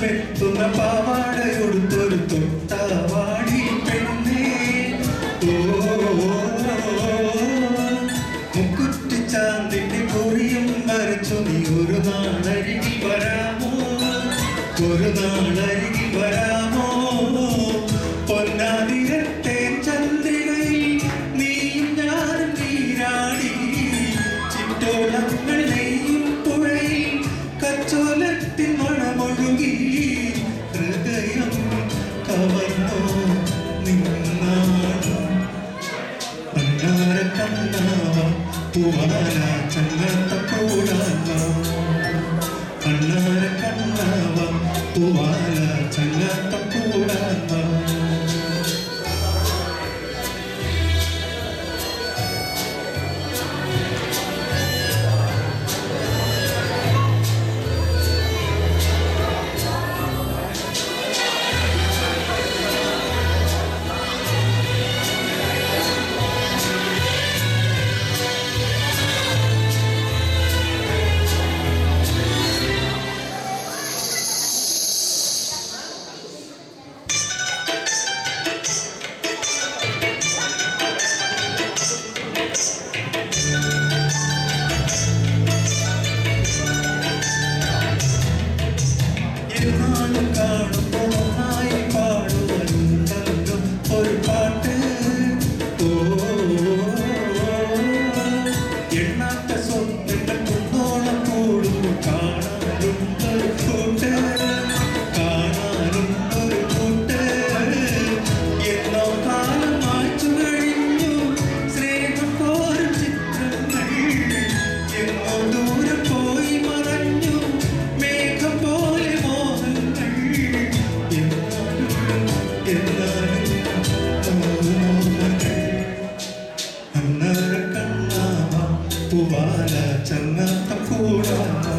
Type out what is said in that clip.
മുട്ടോളമെത്തുന്ന പാവാടയൊടുത്തൊരു തൊട്ടാവാടി പെണ്ണേ. ഓ മുക്കുറ്റിച്ചാന്തിന്റെ കൊറിയും വരച്ചു നീ ഒരു നാളരികിൽ വരാമോ? ഒരു നാളരികിൽ വരാമോ? പൂവാല ചങ്ങത്ത കൂടാവ അന്നാര കണ്ണാവ പൂവാല 不是